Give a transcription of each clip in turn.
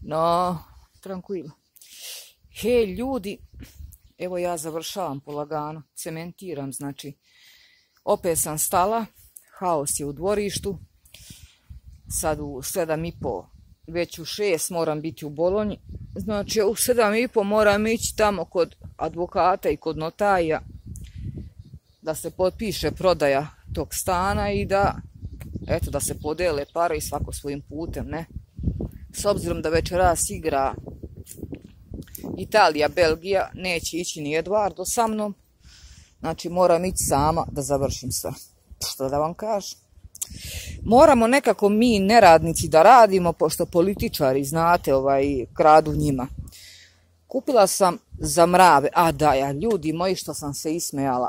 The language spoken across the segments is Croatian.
No, tranquilo. He, ljudi, evo ja završavam polagano, cementiram, znači, opet sam stala, haos je u dvorištu, sad u sedam i po, već u šest moram biti u Bolonji, znači u sedam i po moram ići tamo kod advokata i kod notaja, da se potpiše prodaja tog stana i da, eto, da se podele pare i svako svojim putem, ne? S obzirom da večeras igra Italija, Belgija, neće ići ni Eduardo sa mnom, znači moram ići sama da završim sve. Što da vam kažem? Moramo nekako mi neradnici da radimo, pošto političari, znate, ovaj, kradu njima. Kupila sam za mrave, a da ja, ljudi moji što sam se ismejala.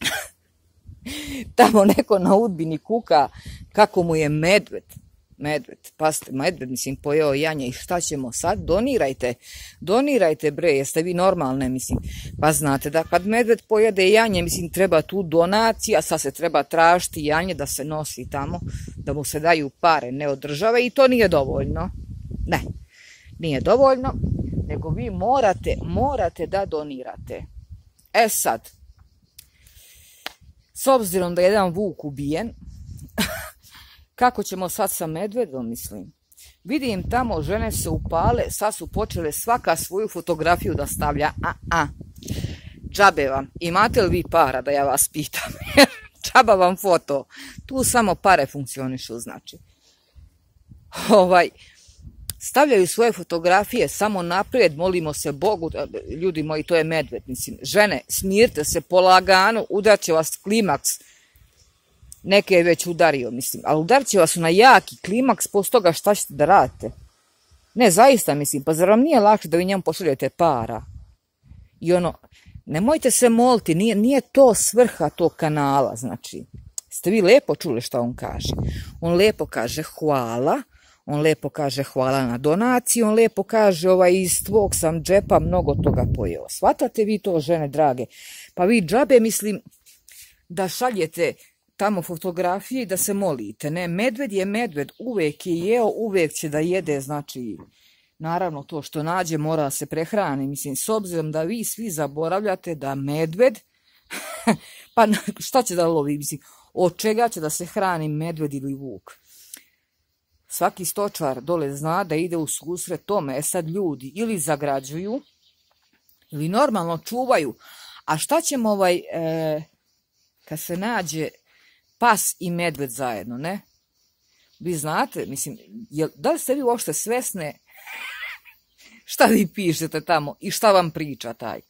Tamo neko na udbini kuka kako mu je medved. Medved, paste, medved, mislim, pojeo janje i šta ćemo sad? Donirajte, donirajte bre, jeste vi normalne, mislim. Pa znate da kad medved pojede janje, mislim, treba tu donacija, sad se treba tražiti janje da se nosi tamo, da mu se daju pare, ne od države i to nije dovoljno. Ne, nije dovoljno, nego vi morate, morate da donirate. E sad, s obzirom da je jedan vuk ubijen, kako ćemo sad sa medvedom, mislim. Vidim tamo, žene se upale, sad su počele svaka svoju fotografiju da stavlja. A, a, džabe vam, imate li vi para, da ja vas pitam? Džaba vam foto. Tu samo pare funkcionišu, znači. Ovaj, stavljaju svoje fotografije samo naprijed, molimo se Bogu, ljudi moji, to je medved, mislim. Žene, smirte se polagano, udaće vas klimaks, neke je već udario, mislim, ali udarit će vas na jaki klimaks, posto toga šta ćete da radite. Ne, zaista, mislim, pa zar vam nije lakše da vi njemu pošaljete para? I ono, nemojte se moliti, nije, nije to svrha tog kanala, znači. Ste vi lepo čuli šta on kaže? On lepo kaže hvala, on lepo kaže hvala na donaciju, on lepo kaže ovaj iz tvog sam džepa mnogo toga pojeo. Svatate vi to, žene drage? Pa vi džabe, mislim, da šaljete tamo fotografije i da se molite. Ne, medved je medved, uvek je jeo, uvek će da jede, znači, naravno to što nađe mora se prehrani. Mislim, s obzirom da vi svi zaboravljate da medved, pa šta će da lovi, mislim, od čega će da se hrani medved ili vuk? Svaki stočar dole zna da ide u susret tome, e sad ljudi ili zagrađuju, ili normalno čuvaju. A šta ćemo ovaj, e, kad se nađe pas i medved zajedno, ne? Vi znate, mislim, jel, da li ste vi uopšte svesne šta vi pišete tamo i šta vam priča taj?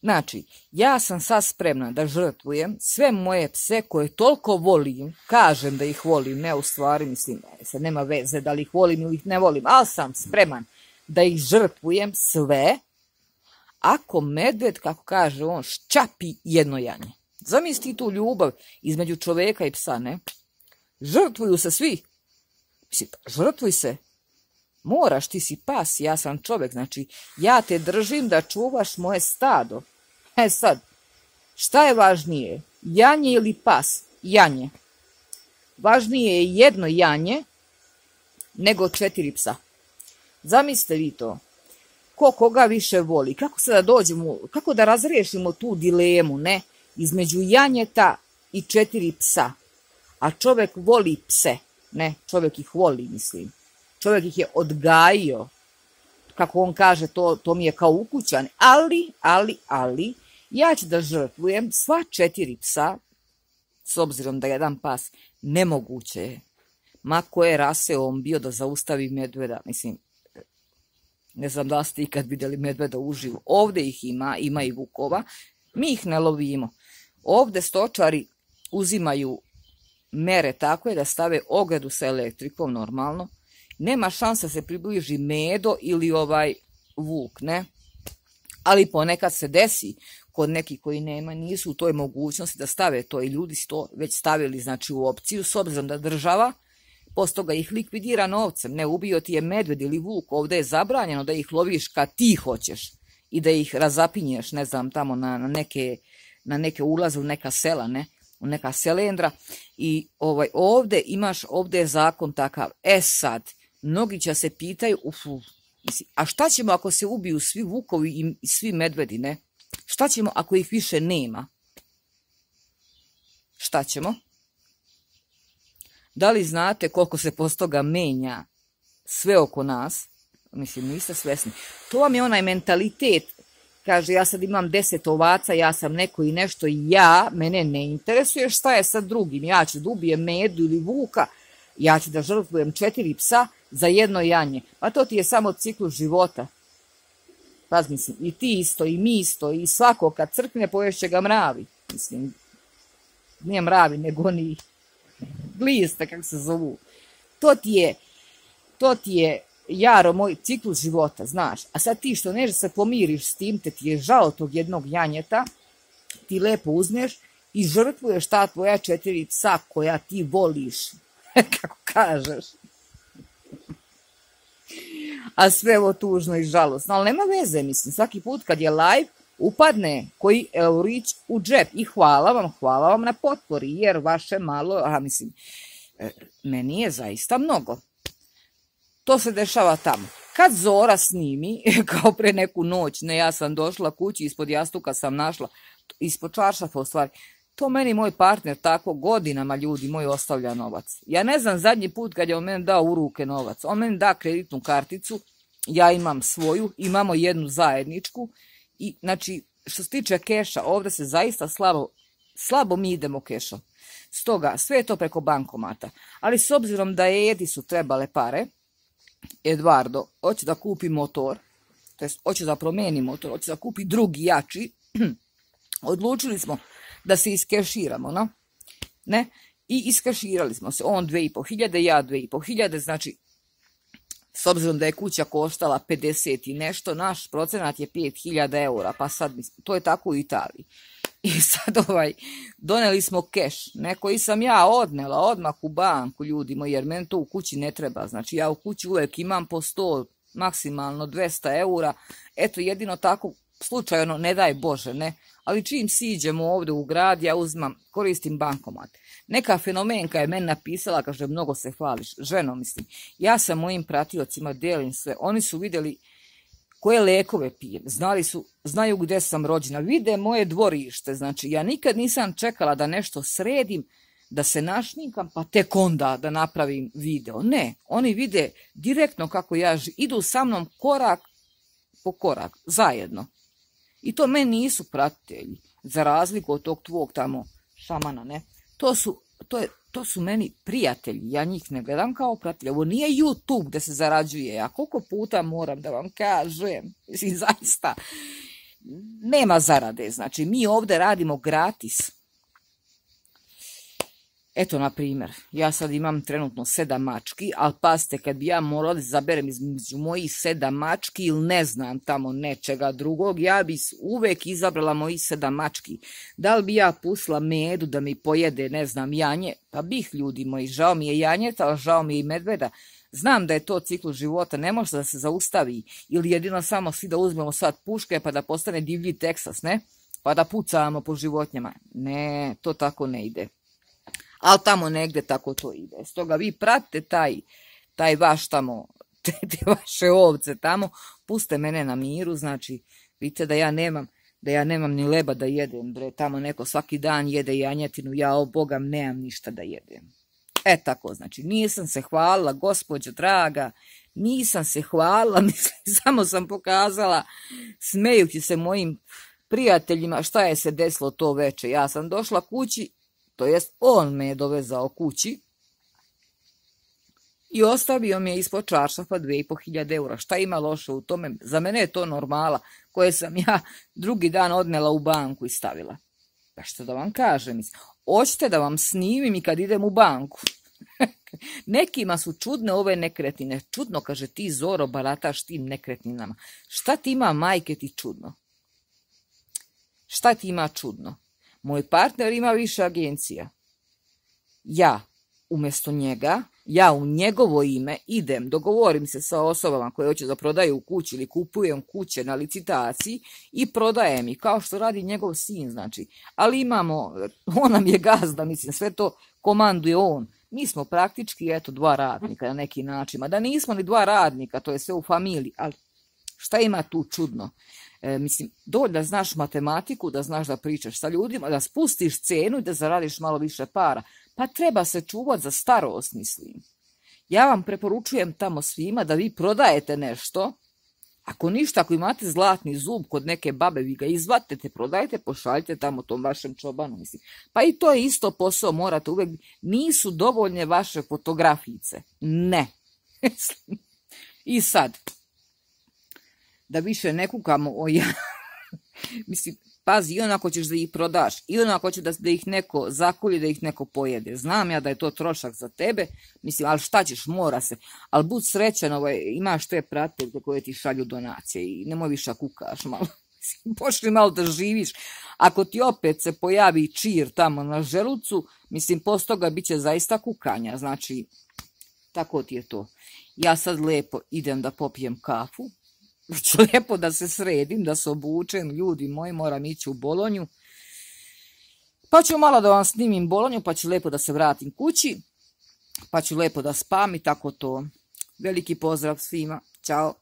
Znači, ja sam sad spremna da žrtvujem sve moje pse koje toliko volim, kažem da ih volim, ne u stvari, mislim, sad nema veze da li ih volim ili ih ne volim, ali sam spreman da ih žrtvujem sve, ako medved, kako kaže on, ščapi jedno janje. Zamisli tu ljubav između čoveka i psa, ne? Žrtvuju se svi. Mislim, žrtvuj se. Moraš, ti si pas, ja sam čovek, znači ja te držim da čuvaš moje stado. E sad, šta je važnije, janje ili pas? Janje. Važnije je jedno janje nego četiri psa. Zamislite vi to. Ko koga više voli? Kako se da dođemo, kako da razriješimo tu dilemu, ne? Između janjeta i četiri psa. A čovek voli pse. Ne, čovek ih voli, mislim. Čovek ih je odgajio. Kako on kaže, to, to mi je kao ukućan. Ali, ali, ali, ja ću da žrtvujem sva četiri psa, s obzirom da jedan pas nemoguće je. Ma koje rase on bio da zaustavi medveda, mislim, ne znam da ste ikad vidjeli medveda uživo. Ovde ih ima, ima i vukova, mi ih ne lovimo. Ovde stočari uzimaju mere takve da stave ogradu sa elektrikom normalno. Nema šansa se približi medo ili ovaj vuk, ne? Ali ponekad se desi kod nekih koji nema, nisu u toj mogućnosti da stave to i ljudi su to već stavili znači u opciju s obzirom da država posto ga ih likvidira novcem, ne ubio ti je medved ili vuk, ovde je zabranjeno da ih loviš kad ti hoćeš i da ih razapinješ, ne znam, tamo na, na neke na neke ulaze u neka sela, ne? u neka selendra i ovaj ovde imaš, ovde je zakon takav. E sad, mnogi će se pitaju, ufu, a šta ćemo ako se ubiju svi vukovi i svi medvedi, ne? Šta ćemo ako ih više nema? Šta ćemo? Da li znate koliko se postoga menja sve oko nas? Mislim, niste svesni. To vam je onaj mentalitet. Kaže, ja sad imam deset ovaca, ja sam neko i nešto i ja, mene ne interesuje šta je sa drugim. Ja ću da ubijem medu ili vuka, ja ću da žrtvujem četiri psa za jedno janje. Pa to ti je samo ciklus života. Paz, mislim, i ti isto, i mi isto, i svako kad crkne poješće ga mravi. Mislim, nije mravi, nego oni gliste, kako se zovu. To ti je, to ti je, jaro moj, ciklus života, znaš. A sad ti što neže se pomiriš s tim, te ti je žao tog jednog janjeta, ti lepo uzmeš i žrtvuješ ta tvoja četiri psa koja ti voliš, kako kažeš. A sve ovo tužno i žalostno, ali nema veze, mislim, svaki put kad je live, upadne koji eurić u džep i hvala vam, hvala vam na potpori, jer vaše malo, a mislim, e, meni je zaista mnogo. To se dešava tamo. Kad Zora snimi, kao pre neku noć, ne, ja sam došla kući, ispod jastuka sam našla, ispod čaršafa u stvari, to meni moj partner tako godinama ljudi moj ostavlja novac. Ja ne znam zadnji put kad je on meni dao u ruke novac. On meni da kreditnu karticu, ja imam svoju, imamo jednu zajedničku i znači što se tiče keša, ovdje se zaista slabo, slabo mi idemo kešom. Stoga, sve je to preko bankomata. Ali s obzirom da je Edi su trebale pare, Eduardo hoće da kupi motor, to jest hoće da promeni motor, hoće da kupi drugi jači, odlučili smo da se iskeširamo, no? Ne? I iskeširali smo se, on 2500, ja 2500, znači s obzirom da je kuća koštala 50 i nešto, naš procenat je 5000 eura, pa sad, to je tako u Italiji. I sad ovaj, doneli smo keš, neko i sam ja odnela odmah u banku ljudimo, jer meni to u kući ne treba. Znači ja u kući uvijek imam po 100, maksimalno 200 eura. Eto jedino tako slučajno, ne daj Bože, ne. Ali čim siđemo ovdje u grad, ja uzmam, koristim bankomat. Neka fenomenka je meni napisala, kaže, mnogo se hvališ, ženo mislim. Ja sam mojim pratiocima delim sve, oni su vidjeli koje lekove pijem, znali su, znaju gdje sam rođena, vide moje dvorište, znači ja nikad nisam čekala da nešto sredim, da se našminkam, pa tek onda da napravim video. Ne, oni vide direktno kako ja idu sa mnom korak po korak, zajedno. I to meni nisu pratitelji, za razliku od tog tvog tamo šamana, ne. To su, to, je, to su meni prijatelji, ja njih ne gledam kao pratitelji. Ovo nije YouTube gdje se zarađuje, ja koliko puta moram da vam kažem, mislim, zaista, nema zarade, znači mi ovdje radimo gratis. Eto, na primjer, ja sad imam trenutno sedam mački, ali pazite, kad bi ja morala da zaberem između mojih sedam mački ili ne znam tamo nečega drugog, ja bi uvek izabrala mojih sedam mački. Da li bi ja pusla medu da mi pojede, ne znam, janje? Pa bih, ljudi moji, žao mi je janjeta, ali žao mi je i medveda. Znam da je to ciklus života, ne može da se zaustavi. Ili jedino samo svi da uzmemo sad puške pa da postane divlji Teksas, ne? Pa da pucamo po životnjama. Ne, to tako ne ide ali tamo negdje tako to ide. Stoga vi pratite taj, taj vaš tamo, te, vaše ovce tamo, puste mene na miru, znači vidite da ja nemam, da ja nemam ni leba da jedem, bre, tamo neko svaki dan jede janjetinu, ja o Bogam nemam ništa da jedem. E tako, znači, nisam se hvalila, gospođo draga, nisam se hvalila, mislim, samo sam pokazala, smejući se mojim prijateljima, šta je se desilo to veče. Ja sam došla kući to jest on me je dovezao kući i ostavio mi je ispod čaršafa 2500 eura. Šta ima loše u tome? Za mene je to normala koje sam ja drugi dan odnela u banku i stavila. Pa što da vam kažem? Hoćete da vam snimim i kad idem u banku? Nekima su čudne ove nekretnine. Čudno, kaže, ti Zoro barataš tim nekretninama. Šta ti ima majke ti čudno? Šta ti ima čudno? Moj partner ima više agencija. Ja, umjesto njega, ja u njegovo ime idem, dogovorim se sa osobama koje hoće da prodaju u kući ili kupujem kuće na licitaciji i prodajem ih, kao što radi njegov sin, znači. Ali imamo, on nam je gazda, mislim, sve to komanduje on. mi smo praktički, eto, dva radnika na neki način. Da nismo ni dva radnika, to je sve u familiji, ali šta ima tu čudno? E, mislim, dovoljno da znaš matematiku, da znaš da pričaš sa ljudima, da spustiš cenu i da zaradiš malo više para. Pa treba se čuvat za starost, mislim. Ja vam preporučujem tamo svima da vi prodajete nešto, ako ništa, ako imate zlatni zub kod neke babe, vi ga izvatete, prodajte, pošaljite tamo tom vašem čobanu. Mislim. Pa i to je isto posao, morate uvijek, nisu dovoljne vaše fotografice. Ne. I sad, da više ne kukamo o ja. Mislim, pazi, i onako ćeš da ih prodaš, i onako će da, da ih neko zakolje, da ih neko pojede. Znam ja da je to trošak za tebe, mislim, ali šta ćeš, mora se. Ali bud srećan, ovaj, imaš te pratitelje koje ti šalju donacije i nemoj više kukaš malo. Pošli malo da živiš. Ako ti opet se pojavi čir tamo na želucu, mislim, posto toga bit će zaista kukanja. Znači, tako ti je to. Ja sad lepo idem da popijem kafu, ću lijepo da se sredim, da se obučem, ljudi moji, moram ići u Bolonju. Pa ću malo da vam snimim Bolonju, pa ću lijepo da se vratim kući, pa ću lijepo da spam i tako to. Veliki pozdrav svima, Ćao.